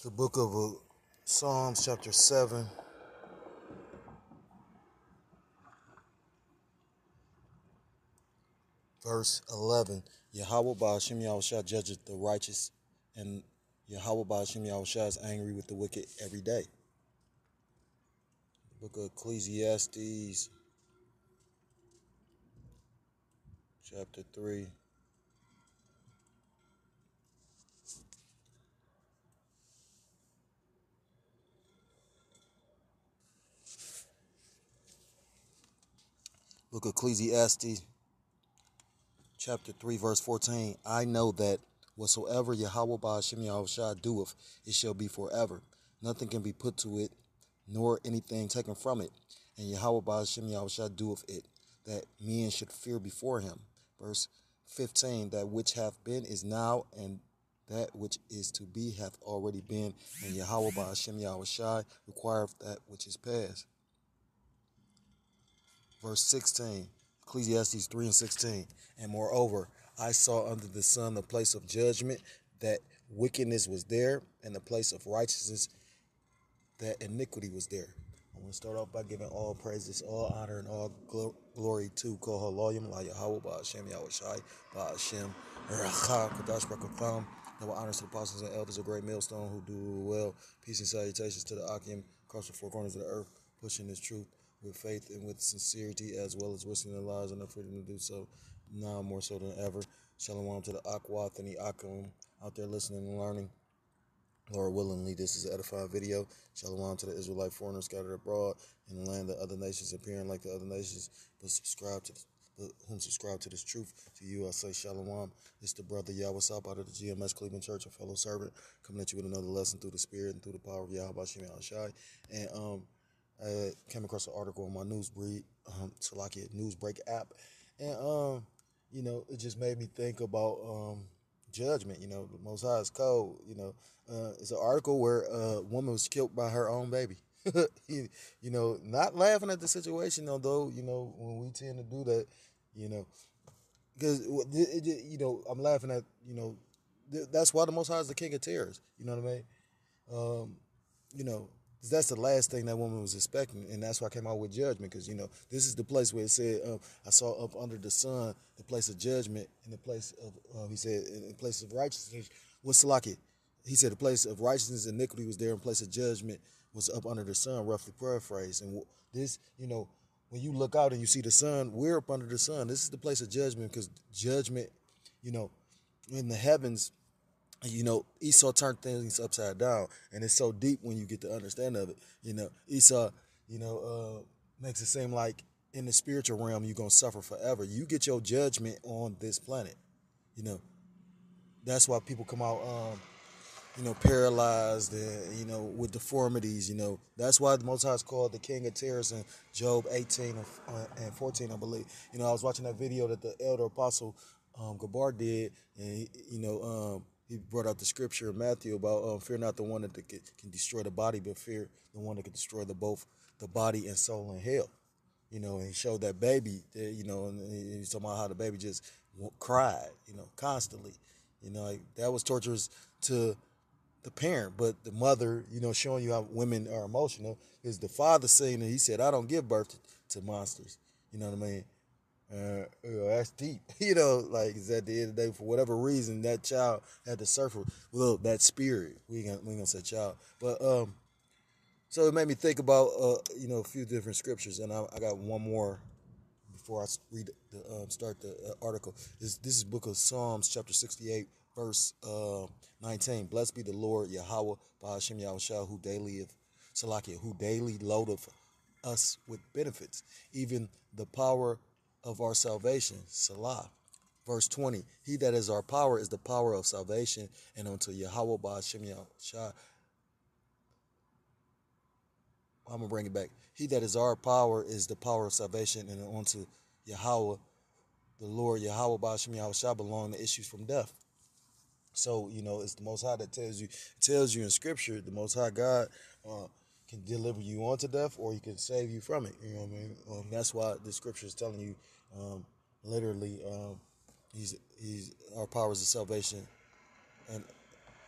the book of uh, Psalms, chapter 7. Verse 11 Yahweh Ba'ashem Yahushua judgeth the righteous, and Yahweh Ba'ashem Yahushua is angry with the wicked every day. Book of Ecclesiastes, chapter 3. Book of Ecclesiastes, chapter 3, verse 14. I know that whatsoever Yahweh Ba'ashem Yahushua doeth, it shall be forever. Nothing can be put to it, nor anything taken from it. And Yahweh Ba'ashem Yahushua doeth it, that men should fear before him. Verse 15. That which hath been is now, and that which is to be hath already been. And Yahweh Ba'ashem Yahushua requireth that which is past verse 16, Ecclesiastes 3 and 16. And moreover, I saw under the sun the place of judgment, that wickedness was there, and the place of righteousness, that iniquity was there. I want to start off by giving all praises, all honor, and all gl- glory to Kohaloyim, La Yahweh, Ba'ashem, Yahushai, Ba'ashem, Racha, Kadash, Brakakam. Double honors to the apostles and elders of Great Millstone who do well. Peace and salutations to the Akim across the four corners of the earth, pushing this truth with faith and with sincerity, as well as risking their lives and their freedom to do so now more so than ever. Shalom to the Akwath and the Akum out there listening and learning. Lord willingly, this is an edifying video. Shalom to the Israelite foreigners scattered abroad in the land of other nations, appearing like the other nations, but subscribe to the, whom subscribe to this truth. To you, I say Shalom. It's the brother Yahweh Sop out of the GMS Cleveland Church, a fellow servant, coming at you with another lesson through the Spirit and through the power of Yahweh Shem Shai. And um, I came across an article on my Newsbreak, um, Salakia Newsbreak app, and um, you know, it just made me think about um, judgment. You know, the Most High's code. You know, uh, it's an article where a woman was killed by her own baby. you, you know, not laughing at the situation, although you know when we tend to do that, you know, because you know I'm laughing at you know that's why the Most High is the King of Terrors. You know what I mean? Um, you know, that's the last thing that woman was expecting, and that's why I came out with judgment. Because you know, this is the place where it said, um, "I saw up under the sun the place of judgment, and the place of," um, he said, "in the place of righteousness." What's Salaki? He said, "The place of righteousness iniquity was there, and place of judgment was up under the sun." Roughly paraphrased. And this, you know, when you look out and you see the sun, we're up under the sun. This is the place of judgment because judgment, you know, in the heavens you know, Esau turned things upside down, and it's so deep when you get to understand of it. You know, Esau, you know, uh, makes it seem like in the spiritual realm you're gonna suffer forever. You get your judgment on this planet. You know, that's why people come out, um, you know, paralyzed and you know with deformities. You know, that's why the Most High is called the King of Terrors in Job 18 and 14, I believe. You know, I was watching that video that the elder apostle um, Gabar did, and you know. Um, he brought out the scripture in Matthew about um, fear not the one that can destroy the body, but fear the one that can destroy the both the body and soul in hell. You know, and he showed that baby, that, you know, and he's talking about how the baby just cried, you know, constantly. You know, like, that was torturous to the parent, but the mother, you know, showing you how women are emotional is the father saying that he said, I don't give birth to, to monsters. You know what I mean? Uh, that's deep. you know, like is at the end of the day, for whatever reason, that child had to suffer. Well, that spirit. We gonna we gonna say child, but um, so it made me think about uh, you know, a few different scriptures, and I, I got one more before I read the um, start the uh, article. Is this is book of Psalms, chapter sixty eight, verse uh, nineteen. Blessed be the Lord Yahweh, Bahashim Yahushua, who daily, Salakia, who daily loadeth us with benefits, even the power of our salvation. Salah. Verse 20, He that is our power is the power of salvation, and unto Yahweh Ba'ashem Yahshua. I'm going to bring it back. He that is our power is the power of salvation, and unto Yahweh, the Lord Yahweh Ba'ashem Yahshua belong the issues from death. So, you know, it's the Most High that tells you, tells you in Scripture, the Most High God uh, can deliver you onto death or he can save you from it. You know what I mean? Um, that's why the Scripture is telling you um, literally, um, he's he's our powers of salvation, and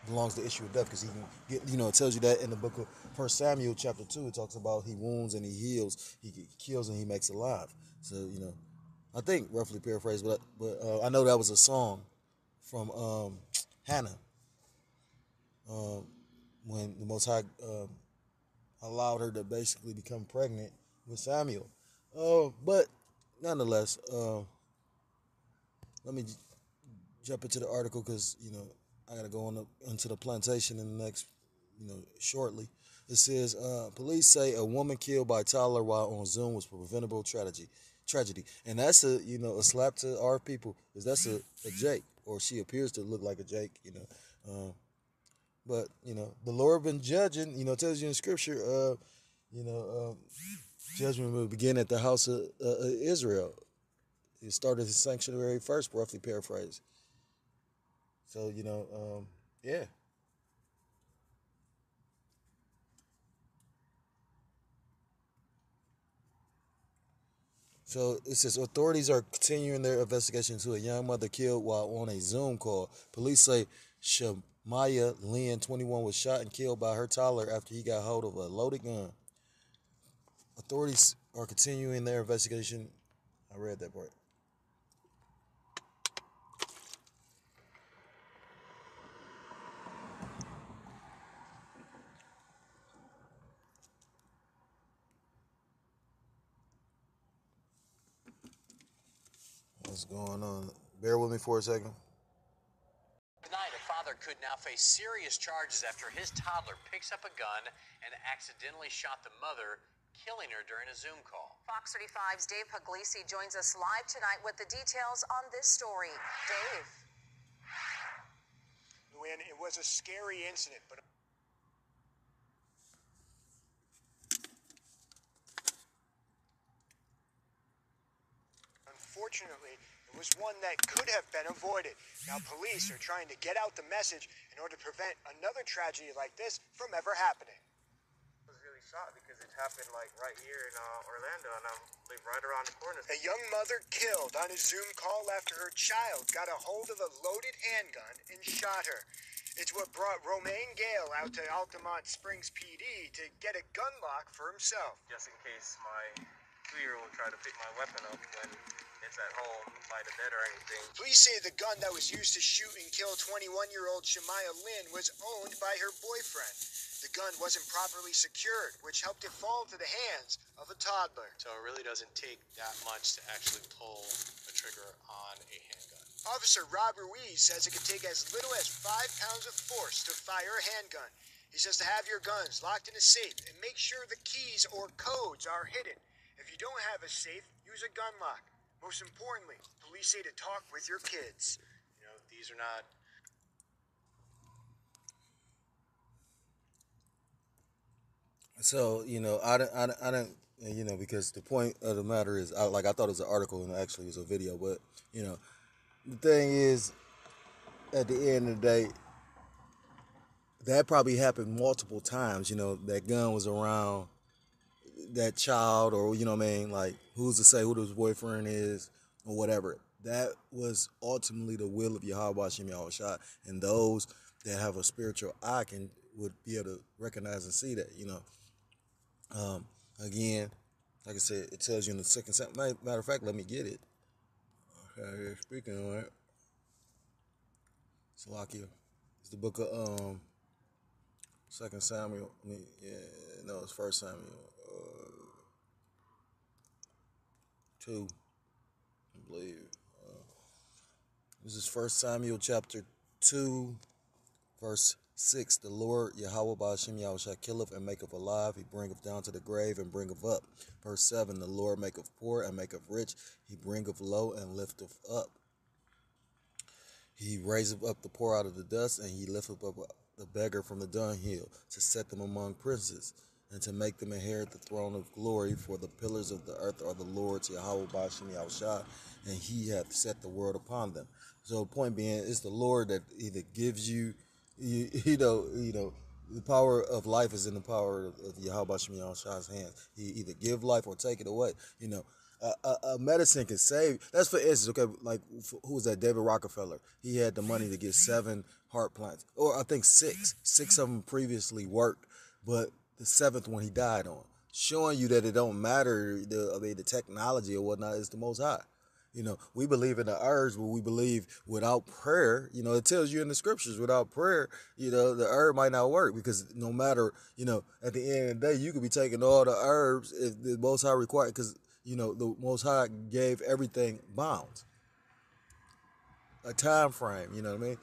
belongs to issue of death because he can get, you know, it tells you that in the book of First Samuel chapter two. It talks about he wounds and he heals, he kills and he makes alive. So you know, I think roughly paraphrased, but but uh, I know that was a song from um, Hannah um, when the Most High um, allowed her to basically become pregnant with Samuel. Uh, but nonetheless, uh, let me j- jump into the article because you know I gotta go on the, into the plantation in the next, you know, shortly. It says uh, police say a woman killed by toddler while on Zoom was preventable tragedy. Tragedy, and that's a you know a slap to our people because that's a, a Jake or she appears to look like a Jake. You know, uh, but you know the Lord been judging. You know, tells you in Scripture. Uh, you know, um, judgment will begin at the house of uh, Israel. He started his sanctuary first, roughly paraphrased. So you know, um, yeah. So it says authorities are continuing their investigation into a young mother killed while on a Zoom call. Police say Shamaya Lynn, 21, was shot and killed by her toddler after he got hold of a loaded gun. Authorities are continuing their investigation. I read that part. What's going on? Bear with me for a second. Tonight, a father could now face serious charges after his toddler picks up a gun and accidentally shot the mother, killing her during a Zoom call. Fox 35's Dave Puglisi joins us live tonight with the details on this story. Dave. Luann, it was a scary incident, but unfortunately, it was one that could have been avoided. Now, police are trying to get out the message in order to prevent another tragedy like this from ever happening. I was really shocked because it happened like right here in uh, Orlando, and I live right around the corner. A young mother killed on a Zoom call after her child got a hold of a loaded handgun and shot her. It's what brought Romaine Gale out to Altamonte Springs PD to get a gun lock for himself. Just in case my two-year-old tried to pick my weapon up when at home by the bed or anything. Police say the gun that was used to shoot and kill 21-year-old Shamaya Lynn was owned by her boyfriend. The gun wasn't properly secured, which helped it fall into the hands of a toddler. So it really doesn't take that much to actually pull a trigger on a handgun. Officer Rob Ruiz says it can take as little as five pounds of force to fire a handgun. He says to have your guns locked in a safe and make sure the keys or codes are hidden. If you don't have a safe, use a gun lock. Most importantly, police say to talk with your kids. You know, these are not So you know, I don't, I don't, I don't, you know, because the point of the matter is, I, like I thought it was an article and actually it was a video, but you know, the thing is, at the end of the day, that probably happened multiple times. You know, that gun was around that child, or you know, what I mean, like who's to say who his boyfriend is or whatever. That was ultimately the will of Yahweh Hashem Shot, and those that have a spiritual eye can would be able to recognize and see that. You know. Um, again, like I said, it tells you in the second sentence. Matter of fact, let me get it. Okay, speaking of it, Salakia. It's the book of um, Second Samuel. Yeah, no, it's First Samuel. 2, I believe. Uh, this is 1 Samuel chapter 2, verse 6. The Lord Yahweh Bashim Yahushua killeth and maketh alive. He bringeth down to the grave and bringeth up. Verse 7. The Lord maketh poor and maketh rich. He bringeth low and lifteth up. He raiseth up the poor out of the dust, and he lifteth up the beggar from the dunghill, to set them among princes and to make them inherit the throne of glory. For the pillars of the earth are the Lord's, Yahweh Ba'ashem Yahushua, and he hath set the world upon them. So, point being, it's the Lord that either gives you you, you know, you know, the power of life is in the power of, of Yahweh Shah's hands. He either give life or take it away. You know, a, a, a, medicine can save. That's for instance, okay, like who was that? David Rockefeller. He had the money to get seven heart plants, or I think six. Six of them previously worked, but the seventh one he died on, showing you that it don't matter the I mean the technology or whatnot is the most high. You know, we believe in the herbs, but we believe without prayer, you know, it tells you in the scriptures, without prayer, you know, the herb might not work because no matter, you know, at the end of the day, you could be taking all the herbs if the Most High required, because, you know, the Most High gave everything bounds, a time frame, you know what I mean?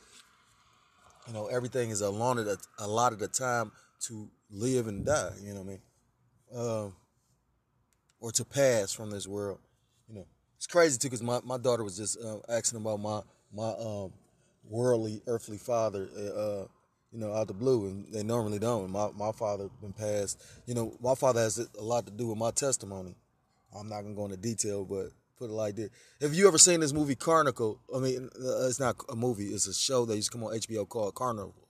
You know, everything is allotted a, a lot of the time to live and die, you know what I mean? Um, or to pass from this world, you know. It's crazy too because my, my daughter was just uh, asking about my my um, worldly earthly father uh, you know out the blue and they normally don't. My, my father been passed you know my father has a lot to do with my testimony. I'm not gonna go into detail but put it like this. Have you ever seen this movie carnival i mean uh, it's not a movie it's a show that used to come on hbo called carnival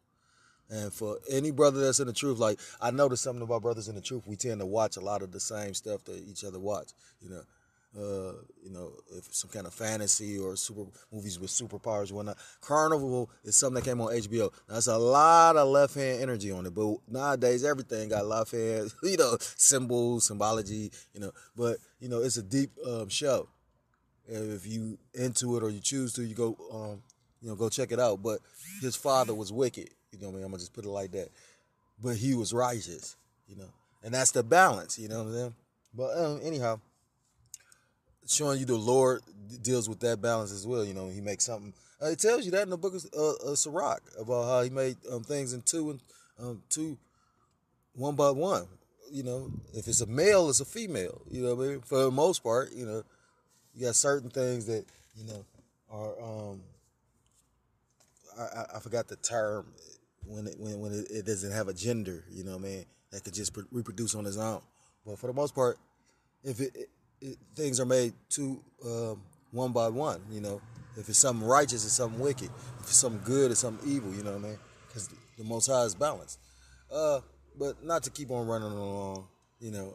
and for any brother that's in the truth, like I noticed something about brothers in the truth, we tend to watch a lot of the same stuff that each other watch. You know, uh, you know, if some kind of fantasy or super movies with superpowers or whatnot. Carnival is something that came on HBO. That's a lot of left hand energy on it, but nowadays everything got left hand, you know, symbols, symbology, you know. But you know, it's a deep um, show. If you into it or you choose to, you go, um, you know, go check it out. But his father was wicked. You know, what I mean, I'm gonna just put it like that. But he was righteous, you know, and that's the balance. You know what I'm saying? But um, anyhow showing you the Lord deals with that balance as well. You know, He makes something. Uh, it tells you that in the book of uh, uh, Sirach about how He made um, things in two and um, two, one by one. You know, if it's a male, it's a female. You know, I mean? for the most part, you know, you got certain things that you know are. Um, I, I forgot the term when it when when it, it doesn't have a gender. You know, what I mean, that could just reproduce on its own. But for the most part, if it, it, things are made two um, one by one. You know, if it's something righteous, it's something wicked. If it's something good, it's something evil. You know what I mean? Because the Most High is balanced. Uh, but not to keep on running along. You know,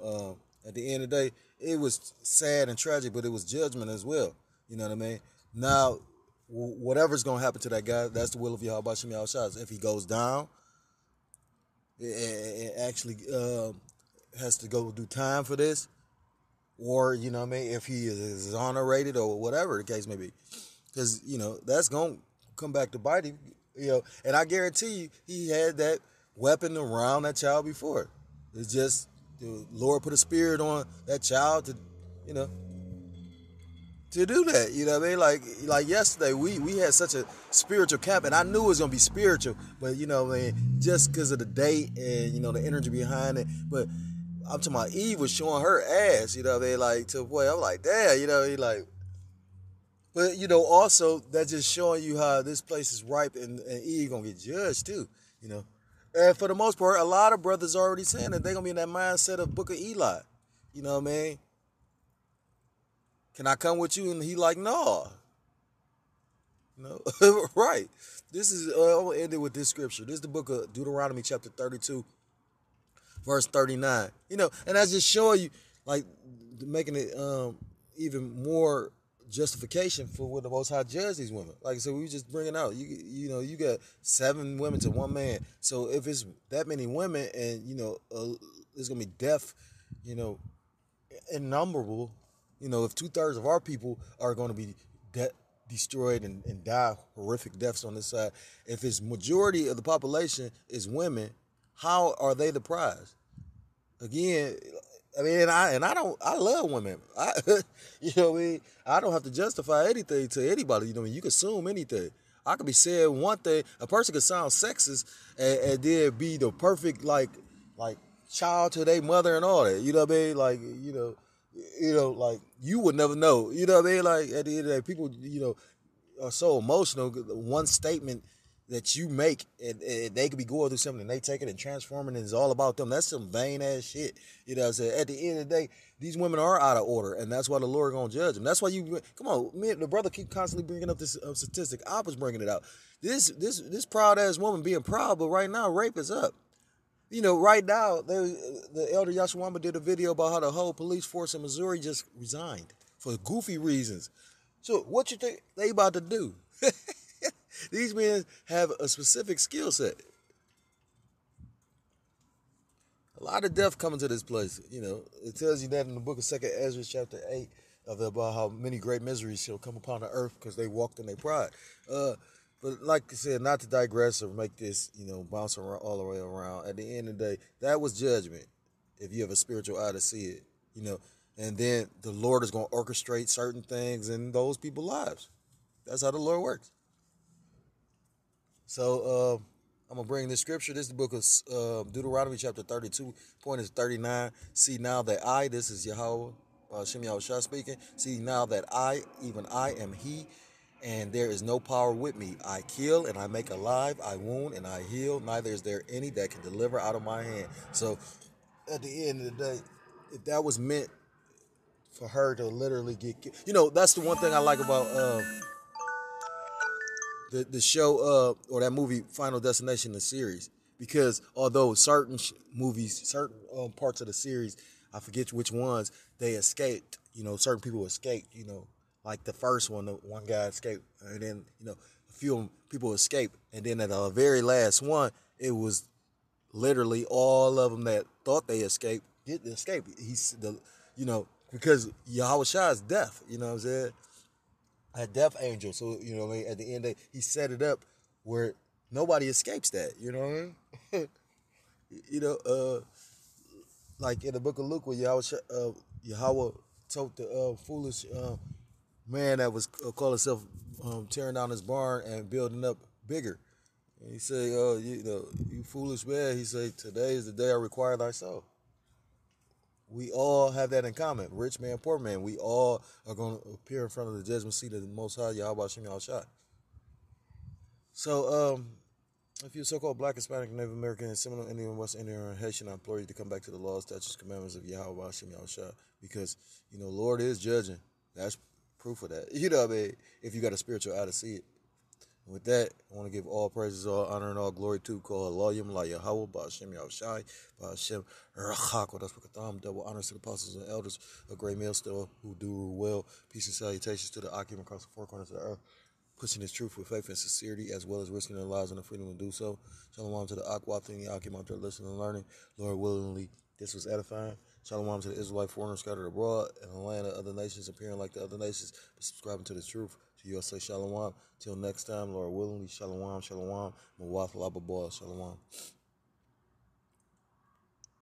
uh, at the end of the day, it was sad and tragic, but it was judgment as well. You know what I mean? Now, whatever's gonna happen to that guy, that's the will of Yahweh Shem If he goes down, it, it actually uh, has to go do time for this or you know what I mean, if he is exonerated or whatever the case may be, because you know that's gonna come back to bite him. You know, and I guarantee you, he had that weapon around that child before. It's just the Lord put a spirit on that child to, you know, to do that. You know what I mean? Like like yesterday, we we had such a spiritual camp, and I knew it was gonna be spiritual, but you know, I mean, just because of the date and you know the energy behind it, but I'm talking about Eve was showing her ass, you know, they like to boy, I'm like, damn, you know, he like but you know, also that's just showing you how this place is ripe and, and Eve gonna get judged too, you know. And for the most part, a lot of brothers already saying that they're gonna be in that mindset of Book of Eli. You know what I mean? Can I come with you? And he like, no. No, right. This is uh, I'm gonna end it with this scripture. This is the book of Deuteronomy, chapter 32, verse 39. You know, and that's just showing you, like, making it um, even more justification for what the Most High judge these women. Like I said, we just bringing out, you you know, you got seven women to one man. So if it's that many women and, you know, uh, there's going to be death, you know, innumerable, you know, if two thirds of our people are going to be de- destroyed and, and die horrific deaths on this side, if it's majority of the population is women, how are they the prize? Again, I mean, and I and I don't. I love women. I, you know, what I mean, I don't have to justify anything to anybody. You know, I mean, you can assume anything. I could be saying one thing. A person could sound sexist and, and then be the perfect like like child to their mother and all that. You know what I mean? Like you know, you know, like you would never know. You know I mean? Like at the end of the day, people, you know, are so emotional. One statement that you make and, and, they could be going through something and they take it and transform it and it's all about them. That's some vain ass shit. You know what At the end of the day, these women are out of order and that's why the Lord gonna judge them. That's why you come on, me the brother keep constantly bringing up this uh, statistic. I was bringing it out. This this this proud ass woman being proud, but right now rape is up. You know, right now the elder Yashawamba did a video about how the whole police force in Missouri just resigned for goofy reasons. So what you think they about to do? These men have a specific skill set. A lot of death coming to this place. You know, it tells you that in the book of Second Ezra, chapter eight, about how many great miseries shall come upon the earth because they walked in their pride. Uh, but like I said, not to digress or make this, you know, bounce around all the way around. At the end of the day, that was judgment. If you have a spiritual eye to see it, you know, and then the Lord is going to orchestrate certain things in those people's lives. That's how the Lord works. So uh, I'm gonna bring this scripture. This is the book of uh, Deuteronomy, chapter 32, point is 39. See now that I, this is Yahweh, uh, Shem speaking. See now that I, even I, am He, and there is no power with me. I kill and I make alive. I wound and I heal. Neither is there any that can deliver out of my hand. So, at the end of the day, if that was meant for her to literally get, ki- you know, that's the one thing I like about. Uh, the the show uh or that movie Final Destination the series because although certain sh- movies certain um, parts of the series I forget which ones they escaped you know certain people escaped you know like the first one the one guy escaped and then you know a few people escaped and then at the very last one it was literally all of them that thought they escaped didn't escape he's the you know because Yahweh is deaf you know what I'm saying a death angel. So you know, at the end, of, he set it up where nobody escapes that. You know what I mean? you know, uh, like in the book of Luke, where Yahweh, uh, Yahweh told the uh, foolish uh, man that was uh, called himself um, tearing down his barn and building up bigger. And he said, "Oh, you know, you foolish man." He said, "Today is the day I require thy soul." we all have that in common. Rich man, poor man. We all are going to appear in front of the judgment seat of the Most High Yahweh Shem Shot. So, um, if you're so-called Black, Hispanic, Native American, Seminole Indian, West Indian, or Haitian, I implore you to come back to the laws, statutes, commandments of Yahweh Shem Shot, because you know Lord is judging. That's proof of that. You know what I mean? If you got a spiritual eye to see it. With that, I want to give all praises, all honor, and all glory to call Elohim, La Yahweh, Ba'ashem Yahushai, Ba'ashem Rachak, what else double honors to the apostles and elders, a great millstone who do well. Peace and salutations to the occupant across the four corners of the earth, pushing his truth with faith and sincerity, as well as risking their lives and the freedom to do so. Shalom to the the Akim out there listening and learning. Lord willingly, this was edifying. Shalom to the Israelite foreigners scattered abroad in the land of other nations, appearing like the other nations, but subscribing to the truth. To say shalom. Till next time, Lord willingly, shalom, shalom. Mawath lababah, shalom.